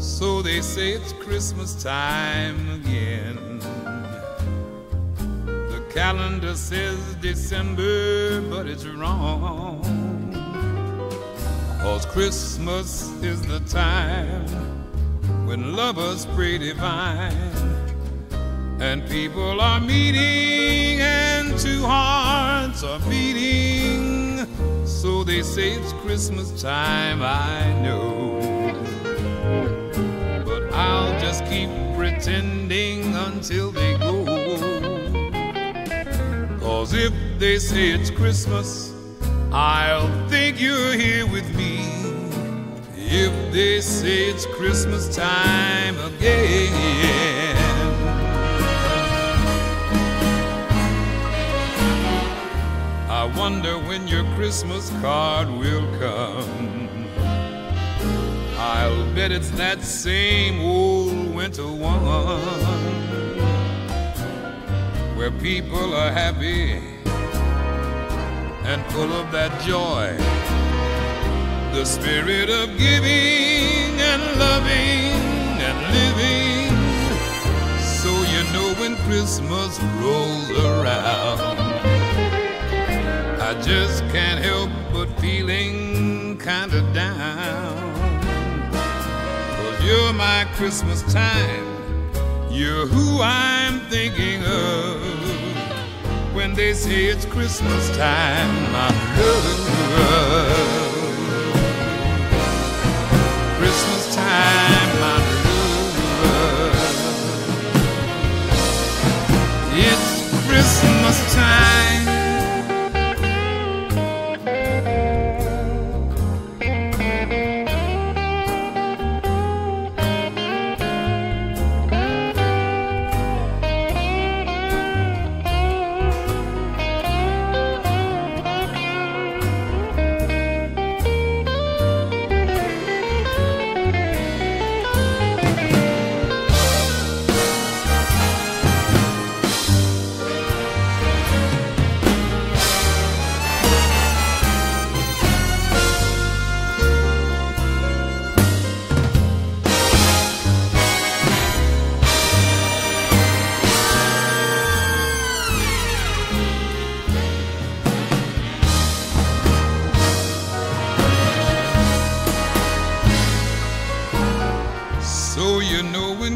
So they say it's Christmas time again. The calendar says December, but it's wrong. Cause Christmas is the time when lovers pray divine and people are meeting and two hearts are beating. So they say it's Christmas time, I know. Pretending until they go. Cause if they say it's Christmas, I'll think you're here with me. If they say it's Christmas time again. I wonder when your Christmas card will come. I'll bet it's that same old winter one where people are happy and full of that joy. The spirit of giving and loving and living. So you know when Christmas rolls around. I just can't help but feeling kinda down. You're my Christmas time. You're who I'm thinking of when they say it's Christmas time, my love.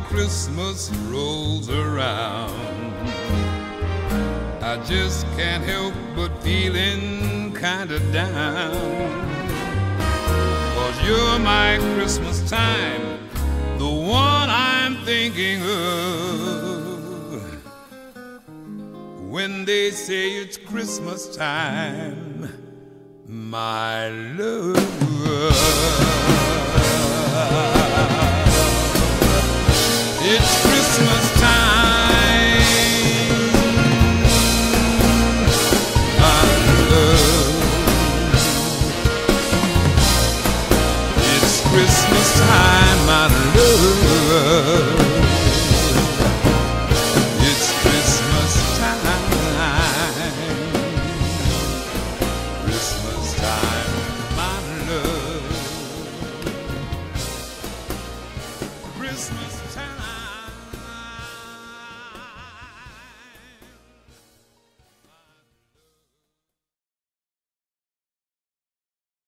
Christmas rolls around, I just can't help but feeling kinda down. Cause you're my Christmas time, the one I'm thinking of. When they say it's Christmas time, my love. Christmas time, my love.